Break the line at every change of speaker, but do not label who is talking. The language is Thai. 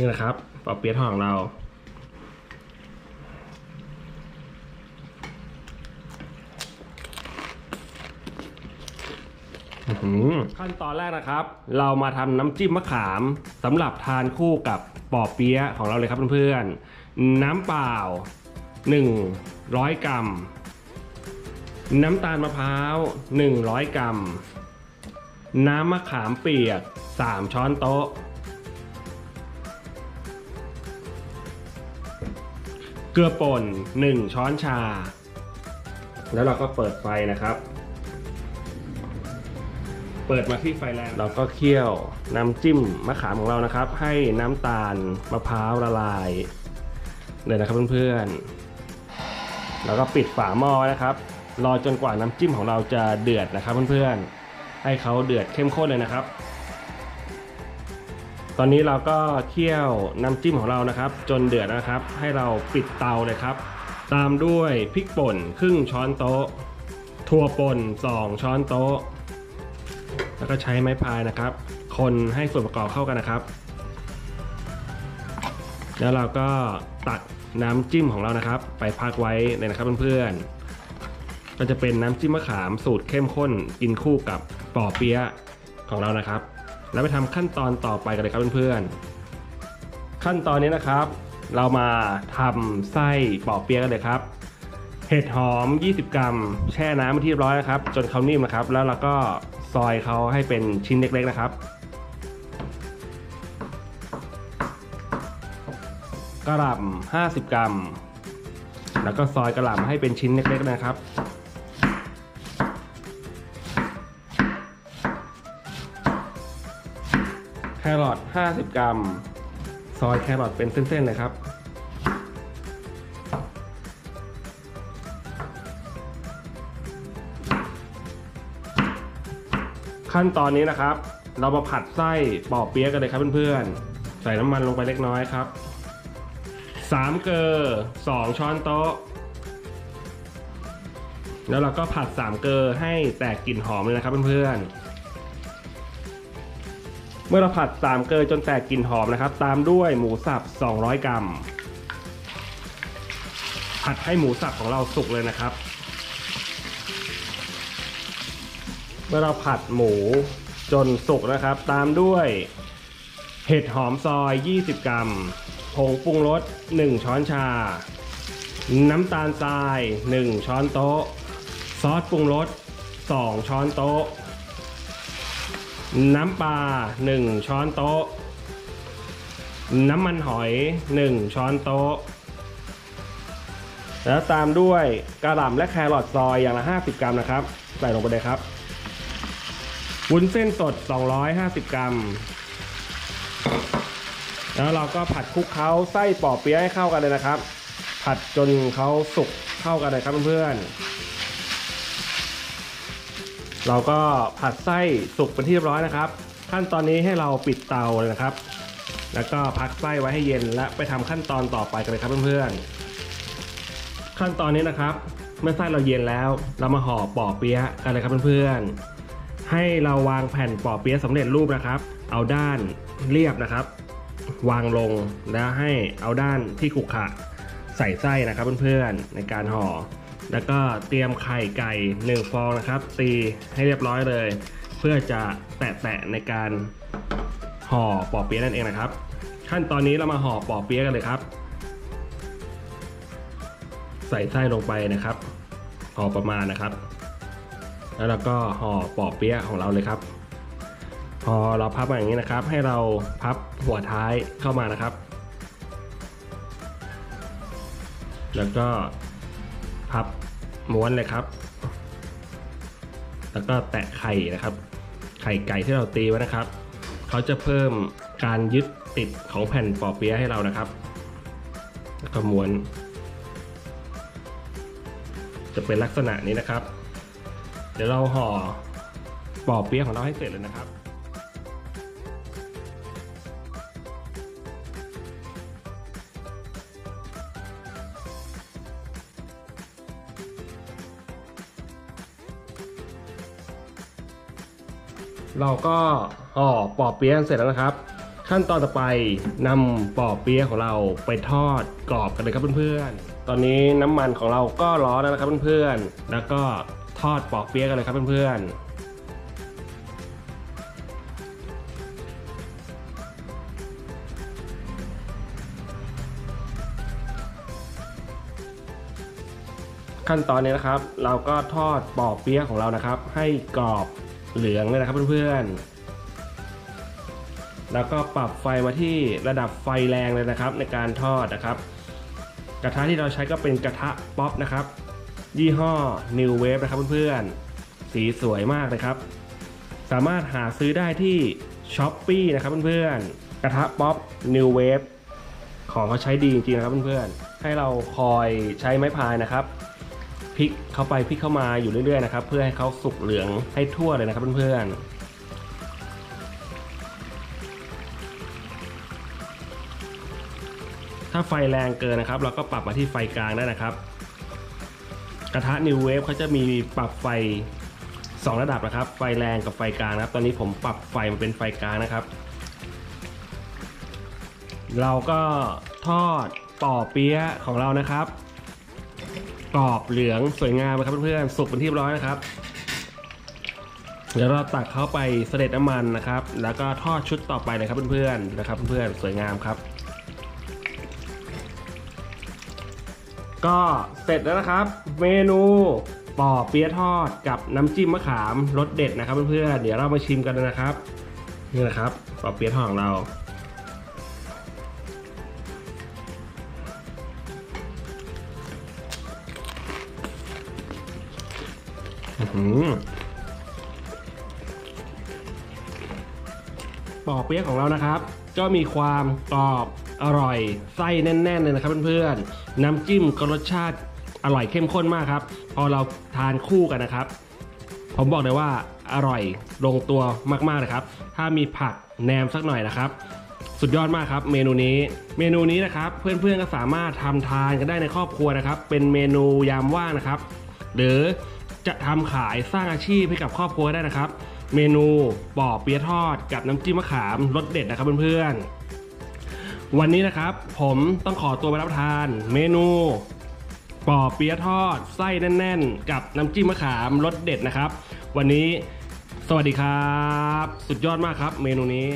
นี่แหละครับปอเปี๊ยะทอดของเราขั้นตอนแรกนะครับ เรามาทำน้ำจิ้มมะขามสำหรับทานคู่กับปอเปี๊ยะของเราเลยครับเพื่อนๆ น้ำเปล่า 100 กรัม น้ำตาลมะพร้าว 100 กรัม น้ำมะขามเปียก 3 ช้อนโต๊ะ เกลือป่น 1 ช้อนชา แล้วเราก็เปิดไฟนะครับ เปิดมาที่ไฟแรงเราก็เคี่ยวน้ำจิ้มมะขามของเรานะครับ ให้น้ำตาลมะพร้าวละลายเลยนะครับเพื่อนๆ แล้วก็ปิดฝาหม้อไว้นะครับ รอจนกว่าน้ำจิ้มของเราจะเดือดนะครับเพื่อนๆ ให้เขาเดือดเข้มข้นเลยนะครับ ตอนนี้เราก็เคี่ยวน้ำจิ้มของเรานะครับ จนเดือดนะครับ ให้เราปิดเตาเลยครับ ตามด้วยพริกป่นครึ่งช้อนโต๊ะ ถั่วป่น2ช้อนโต๊ะ แล้วก็ใช้ไม้พายนะครับ คนให้ส่วนประกอบเข้ากันนะครับ แล้วเราก็ตักน้ำจิ้มของเรานะครับ ไปพักไว้เลยนะครับเพื่อนๆก็จะเป็นน้ำจิ้มมะขามสูตรเข้มข้นกินคู่กับปอเปี๊ยะของเรานะครับ แล้วไปทำขั้นตอนต่อไปกันเลยครับเพื่อนๆ ขั้นตอนนี้นะครับ เรามาทำไส้ปอเปี๊ยะกันเลยครับ เห็ดหอม 20 กรัม แช่น้ำมาที่รียบร้อยนะครับ จนเขานิ่มนะครับ แล้วเราก็ซอยเขาให้เป็นชิ้นเล็กๆนะครับ กระหล่ำ50 กรัม แล้วก็ซอยกระหล่ำให้เป็นชิ้นเล็กๆนะครับ แครอท50 กรัม ซอยแครอทเป็นเส้นๆเลยครับ ขั้นตอนนี้นะครับ เรามาผัดไส้ปอเปี๊ยะกันเลยครับเพื่อนๆ ใส่น้ำมันลงไปเล็กน้อยครับ 3 เกลอ2 ช้อนโต๊ะ แล้วเราก็ผัด 3 เกลอให้แตกกลิ่นหอมเลยนะครับเพื่อนๆ เมื่อเราผัด3เกลอจนแตกกลิ่นหอมนะครับ ตามด้วยหมูสับ 200 กรัม ผัดให้หมูสับของเราสุกเลยนะครับ เมื่อเราผัดหมูจนสุกนะครับ ตามด้วยเห็ดหอมซอย 20 กรัม ผงปรุงรส 1 ช้อนชา น้ำตาลทราย 1 ช้อนโต๊ะ ซอสปรุงรส 2 ช้อนโต๊ะ น้ำปลา1 ช้อนโต๊ะ น้ำมันหอย 1 ช้อนโต๊ะ แล้วตามด้วยกระหล่ำและแครอทซอยอย่างละ 50 กรัมนะครับ ใส่ลงไปเลยครับวุ้นเส้นสด 250 กรัม แล้วเราก็ผัดคลุกเคล้าไส้ปอเปี๊ยะให้เข้ากันเลยนะครับ ผัดจนเขาสุกเข้ากันเลยครับเพื่อนๆ เราก็ผัดไส้สุกเป็นที่เรียบร้อยนะครับ ขั้นตอนนี้ให้เราปิดเตาเลยนะครับ แล้วก็พักไส้ไว้ให้เย็นและไปทำขั้นตอนต่อไปกันเลยครับเพื่อนๆ ขั้นตอนนี้นะครับ เมื่อไส้เราเย็นแล้ว เรามาห่อปอเปี๊ยะกันเลยครับเพื่อนๆ ให้เราวางแผ่นปอเปี๊ยะสำเร็จรูปนะครับ เอาด้านเรียบนะครับ วางลงแล้วให้เอาด้านที่ขรุขระใส่ไส้นะครับเพื่อนๆในการห่อ แล้วก็เตรียมไข่ไก่หนึ่งฟองนะครับ ตีให้เรียบร้อยเลย เพื่อจะแตะๆในการห่อปอเปี๊ยะนั่นเองนะครับ ขั้นตอนนี้เรามาห่อปอเปี๊ยะกันเลยครับ ใส่ไส้ลงไปนะครับห่อประมาณนะครับ แล้วเราก็ห่อปอเปี๊ยะของเราเลยครับ พอเราพับมาอย่างนี้นะครับ ให้เราพับหัวท้ายเข้ามานะครับ แล้วก็พับ ม้วนเลยครับ แล้วก็แตะไข่นะครับ ไข่ไก่ที่เราตีไว้นะครับ เขาจะเพิ่มการยึดติดของแผ่นปอเปี๊ยะให้เรานะครับ แล้วก็ม้วน จะเป็นลักษณะนี้นะครับ เดี๋ยวเราห่อปอเปี๊ยะของเราให้เสร็จเลยนะครับ เราก็ห่อปอเปี๊ยะเสร็จแล้วนะครับ ขั้นตอนต่อไปนำปอเปี๊ยะของเราไปทอดกรอบกันเลยครับเพื่อนๆ ตอนนี้น้ำมันของเราก็ร้อนแล้วนะครับเพื่อนๆ แล้วก็ทอดปอเปี๊ยะกันเลยครับเพื่อนๆขั้นตอนนี้นะครับ เราก็ทอดปอเปี๊ยะของเรานะครับ ให้กรอบ เหลืองเลยนะครับเพื่อนๆ แล้วก็ปรับไฟมาที่ระดับไฟแรงเลยนะครับ ในการทอดนะครับ กระทะที่เราใช้ก็เป็นกระทะป๊อปนะครับ ยี่ห้อ New Wave นะครับเพื่อนๆ สีสวยมากเลยครับ สามารถหาซื้อได้ที่ s h อ p e e นะครับเพื่อนๆ กระทะป๊อป New Wave ของเขาใช้ดีจริงๆนะครับเพื่อนๆ ให้เราคอยใช้ไม้พายนะครับ ลิกเข้าไปพลิกเข้ามาอยู่เรื่อยๆนะครับ เพื่อให้เขาสุกเหลืองให้ทั่วเลยนะครับเพื่อนๆถ้าไฟแรงเกินนะครับ เราก็ปรับมาที่ไฟกลางได้นะครับ กระทะ New Wave เขาจะมีปรับไฟ 2 ระดับนะครับ ไฟแรงกับไฟกลางนะครับ ตอนนี้ผมปรับไฟมาเป็นไฟกลางนะครับ เราก็ทอดปอเปี๊ยะของเรานะครับ กรอบเหลืองสวยงามนะครับเพื่อนๆสุกเป็นที่เรียบร้อยนะครับ เดี๋ยวเราตักเข้าไปเสด็จน้ำมันนะครับ แล้วก็ทอดชุดต่อไปเลยครับเพื่อนๆนะครับเพื่อนๆสวยงามครับ ก็เสร็จแล้วนะครับ เมนูปอเปี๊ยะทอดกับน้ำจิ้มมะขามรสเด็ดนะครับเพื่อนๆเดี๋ยวเรามาชิมกันนะครับ นี่นะครับปอเปี๊ยะทอดของเรา อื้อหือปอเปี๊ยะของเรานะครับ ก็มีความกรอบอร่อยไส้แน่น ๆ เลยนะครับเพื่อนๆน้ำจิ้มก็รสชาติอร่อยเข้มข้นมากครับ พอเราทานคู่กันนะครับ ผมบอกเลยว่าอร่อยลงตัวมากๆนะครับ ถ้ามีผักแหนมสักหน่อยนะครับ สุดยอดมากครับ เมนูนี้ เมนูนี้นะครับ เพื่อนๆก็สามารถทำทานกันได้ในครอบครัวนะครับ เป็นเมนูยามว่างนะครับ หรือ จะทำขายสร้างอาชีพให้กับครอบครัวได้นะครับ เมนูปอเปี๊ยะทอดกับน้ำจิ้มมะขามรสเด็ดนะครับเพื่อนๆ วันนี้นะครับ ผมต้องขอตัวไปรับทาน เมนูปอเปี๊ยะทอดไส้แน่น ๆ กับน้ำจิ้มมะขามรสเด็ดนะครับ วันนี้สวัสดีครับ สุดยอดมากครับ เมนูนี้